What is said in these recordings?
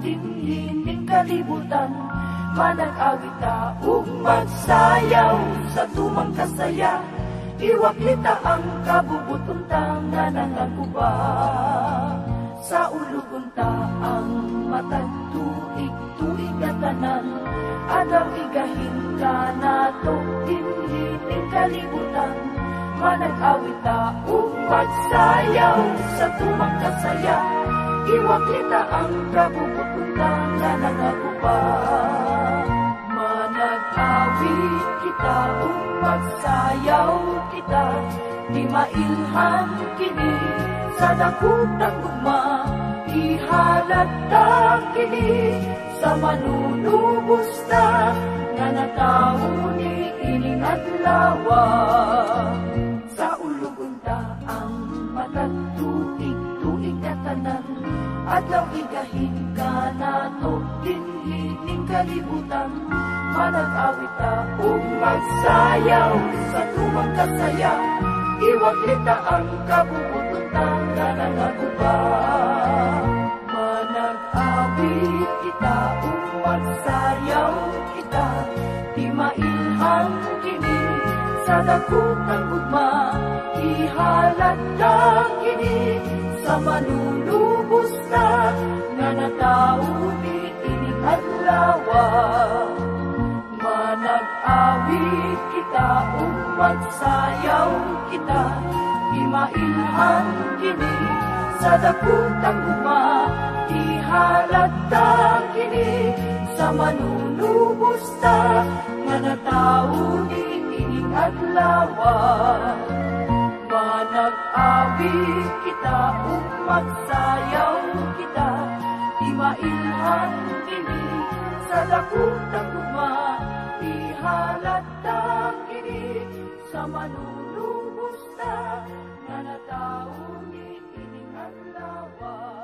nato dinhining kalibutan manag-awit ta ug magsayaw sa tumang kasaya. Iwaklita ang kabubuton ta nga nangaguba sa ulugon ta ang matag tuig tuig na tanan. Agaw igahin ka nato dinhining kalibutan manag-awit ta ug magsayaw sa tumang kasaya. Iwaklita ang kabubuton ta nga nangaguba manag-awit kita ug magsayaw kita di mailhan kini sa dakutang gugma ihalata kini sa manunubos na nga natawo ni ining sa adlaw igahin ka nato dinhining kalibutan manag-awit ug magsayaw sa tumang kasaya iwaklita ang kabubuton ta nga nangaguba manag-awit kita ug magsayaw kita di mailhan kini sa dakutang gugma ihalata kini sa manunubos na nga natawo ni ining adlawa manag-awit kita ug magsayaw kita di mailhan kini sa dakutang gugma ihalata kini sa manunubos ta nga natawo ni ining adlawa manag-awit kita ug magsayaw kita di mailhan kini sa dakutang gugma ihalata kini sa manunubos ta nga natawo ni ining adlawa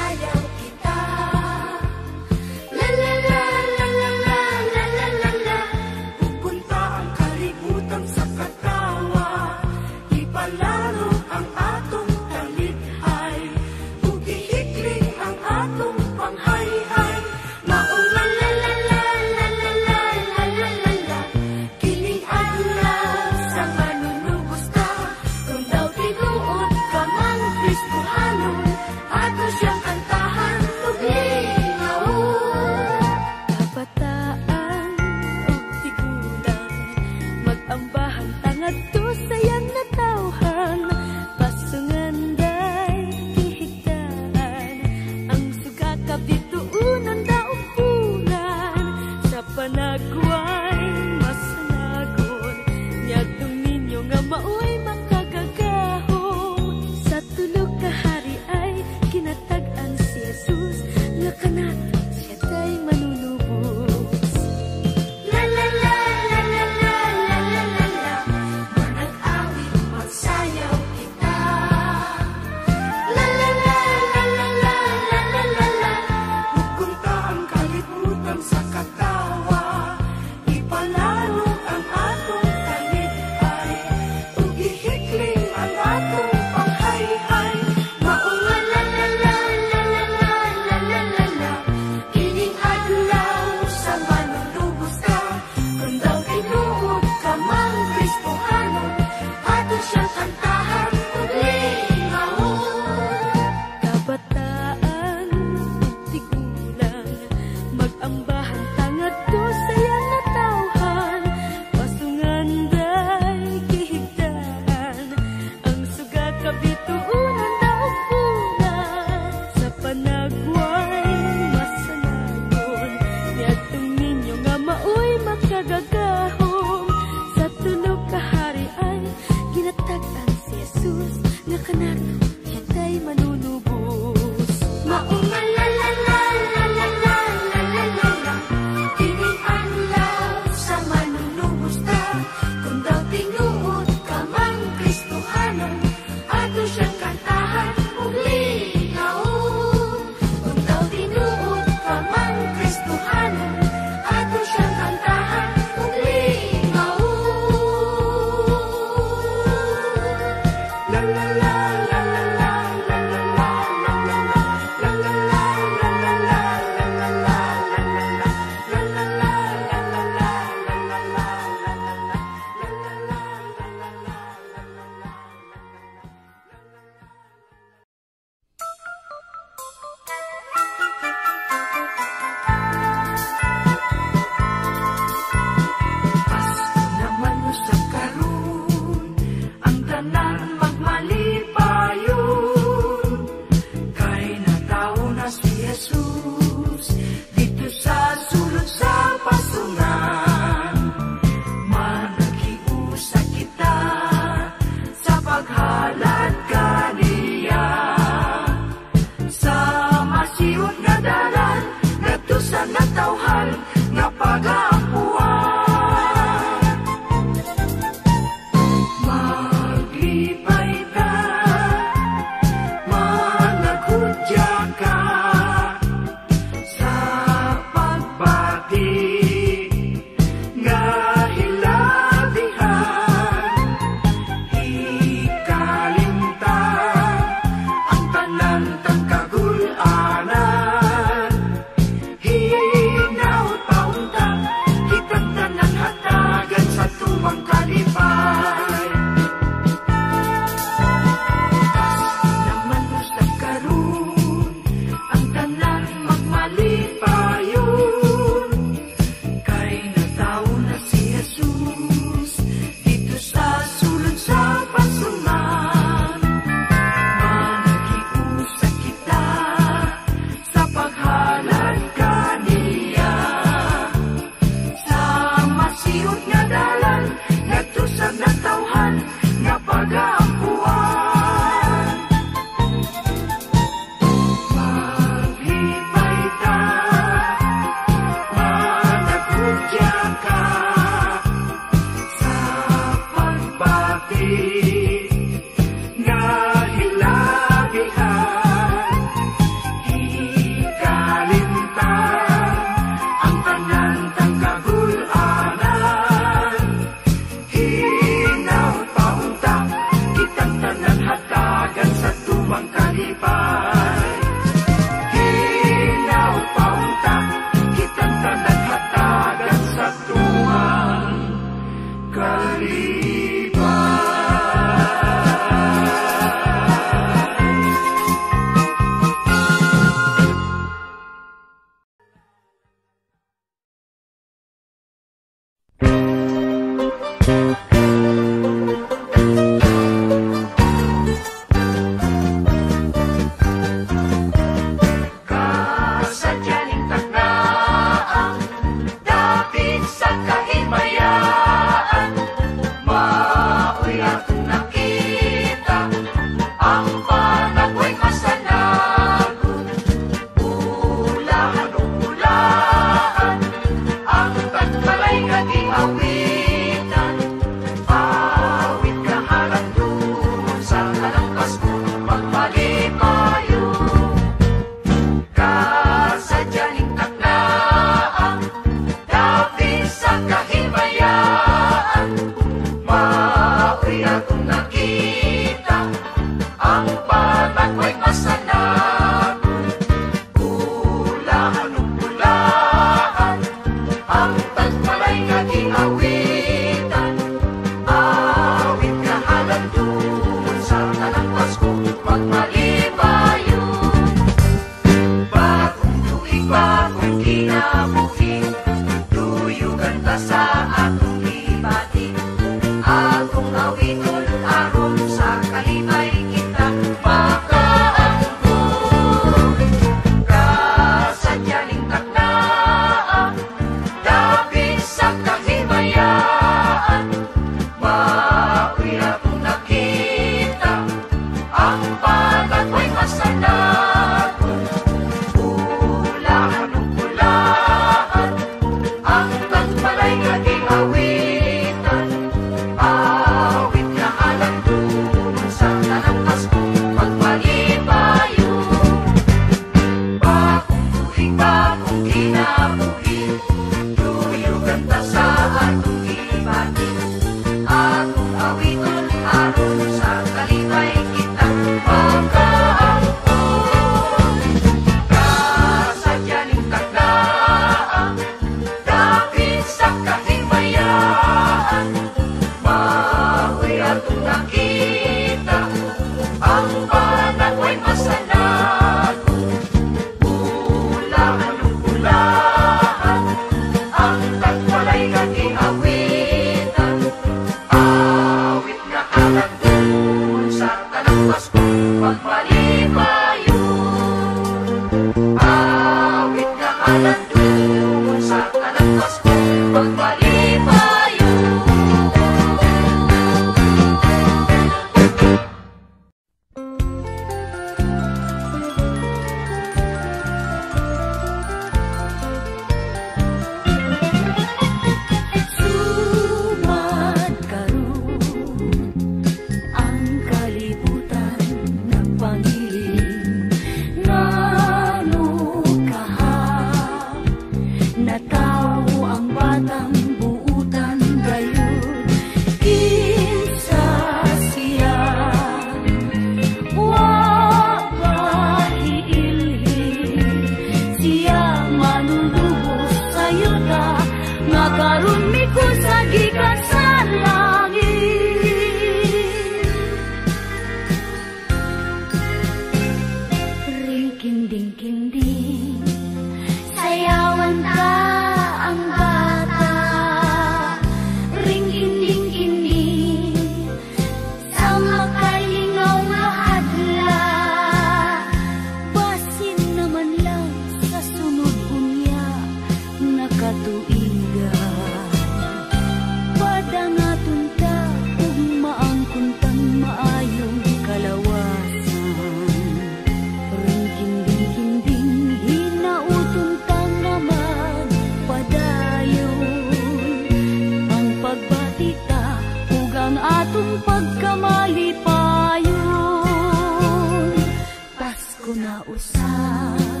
Pasko na usab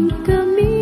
一个谜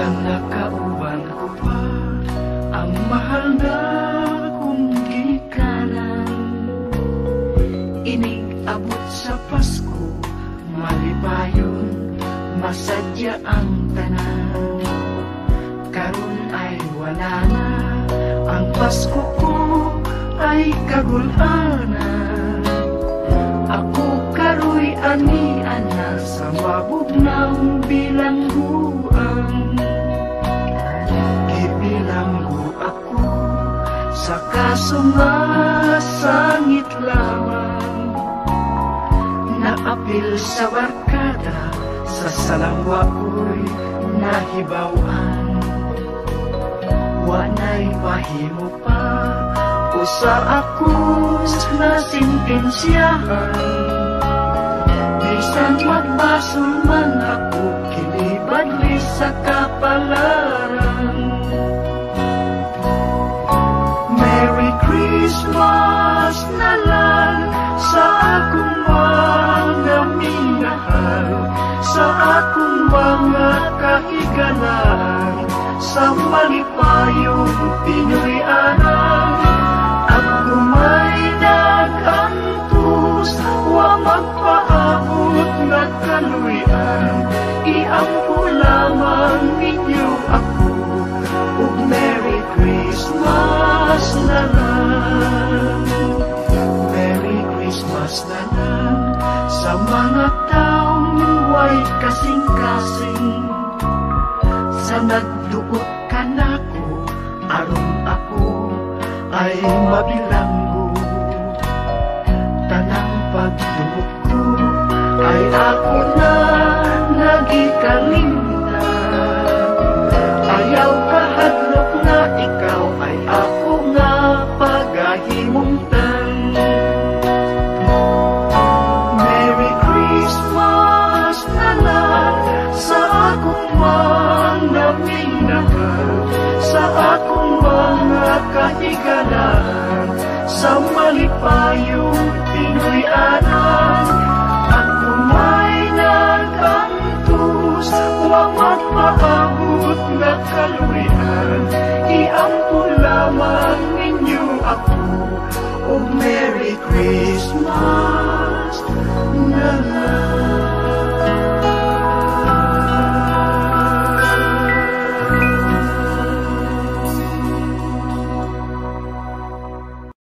Sa nakauban ko pa ang mahal na kong gikanan Inig abot sa Pasko, malipayon, masadya ang tanan. Karon ay wala na, ang Pasko ko ay kagulanan. Ako karoy ani ana sa mabugnaw bilangguan sa kaso nga sangit lamang Naapil sa barkada sa salangwa ko'y nahibawan Wanay mahimo pa usa ako na sintensyahan Bisan magbasol man ako kinibadli sa kapalaran Christmas na lang sa akong mga minahal sa akong mga kahigalan sa malipayong Pinoy anang taong way kasing-kasing. Sa nagduot ka nako aron ako ay mabilanggo. Tanang pagduot ko ay ako na nagikalimta kaluwian, iampo lamang.